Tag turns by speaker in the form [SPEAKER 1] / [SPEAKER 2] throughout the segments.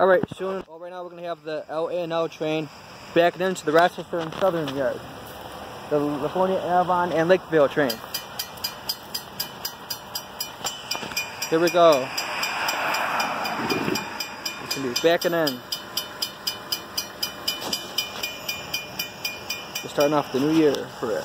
[SPEAKER 1] All right, soon. Well, right now we're gonna have the LA&L train backing into the Rochester and Southern Yard. The Livonia, Avon, and Lakeville train. Here we go. It's gonna be backing in. We're starting off the new year for it.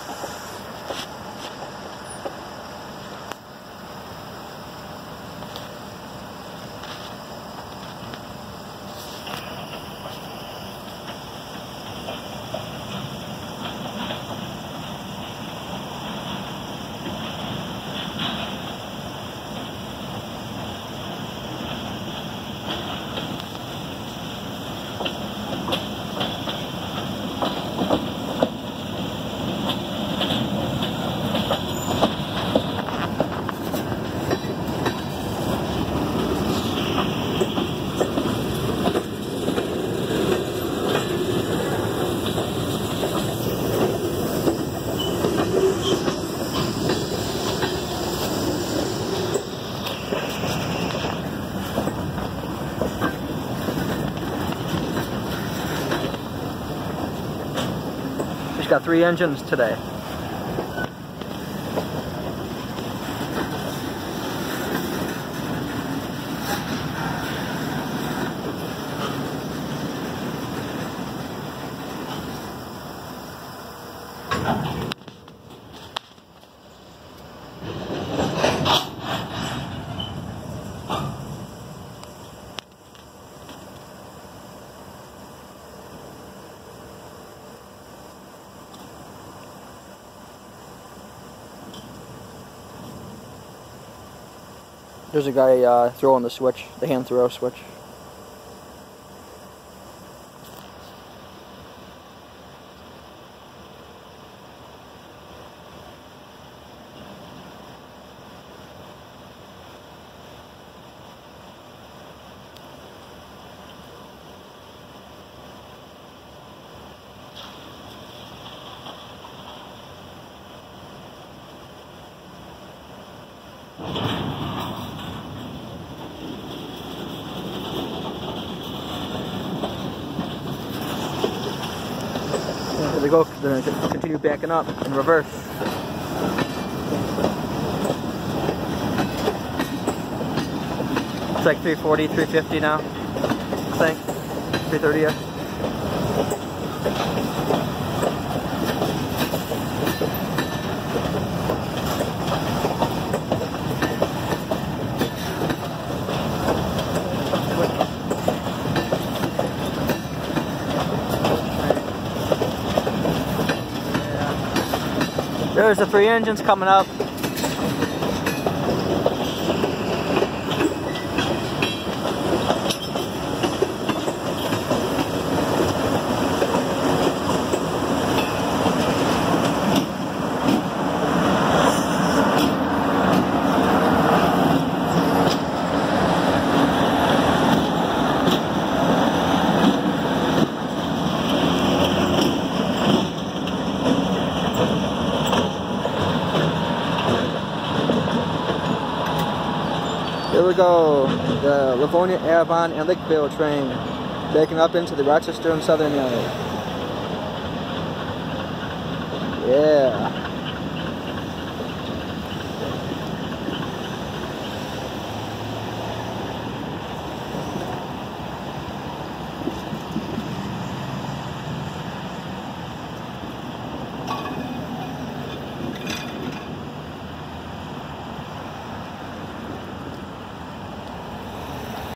[SPEAKER 1] She's got three engines today. There's a guy uh, throwing the switch, the hand throw switch. Here they go, gonna continue backing up in reverse. It's like 340, 350 now, I think. 330 There's the three engines coming up. Here we go. The Livonia, Avon, and Lakeville train backing up into the Rochester and Southern Yard.